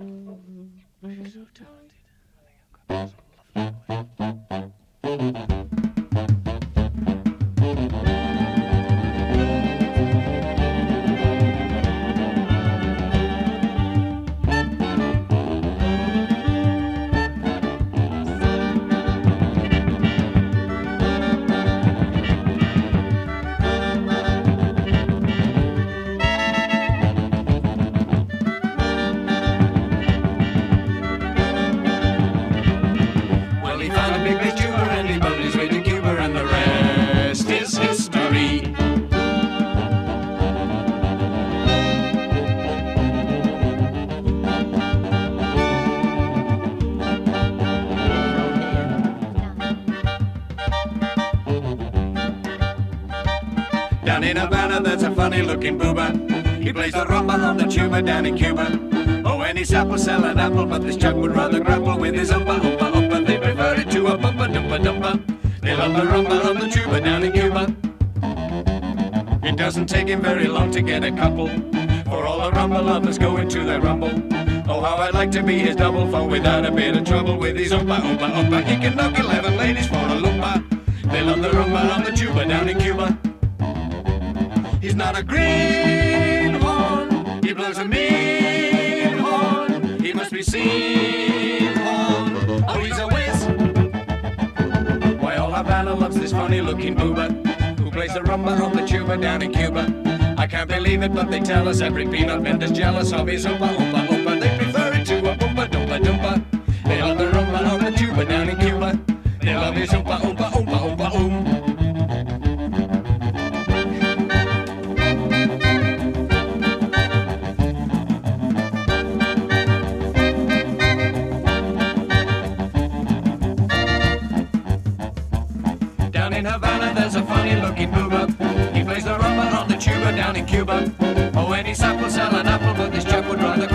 Mm-hmm. She's so talented. Down in Havana, there's a funny looking Yuba. He plays the rumba on the tuba down in Cuba. Oh, and he's apple an apple, but this chap would rather grapple with his umpa, umpa, umpa. They prefer it to a bumpa, dumpa, dumpa. They love the rumba on the tuba down in Cuba. It doesn't take him very long to get a couple. For all the rumba lovers go into their rumble. Oh, how I'd like to be his double foe without a bit of trouble with his umpa, umpa, umpa. He can knock 11 Not a greenhorn. He blows a mean horn. He must be seen horn. Oh, he's a whiz. Why, all Havana loves this funny looking Yuba who plays the rumba on the tuba down in Cuba. I can't believe it, but they tell us every peanut vendor's jealous of his oompa oompa oompa. Down in Havana, there's a funny looking Yuba. He plays the rumba on the tuba down in Cuba. Oh, when he's apple selling apple, but this chap would rather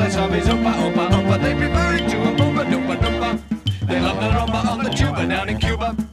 of his umpa umpa umpa. They prefer it to a boomba doompa doompa. They love the rumba on the tuba down in Cuba.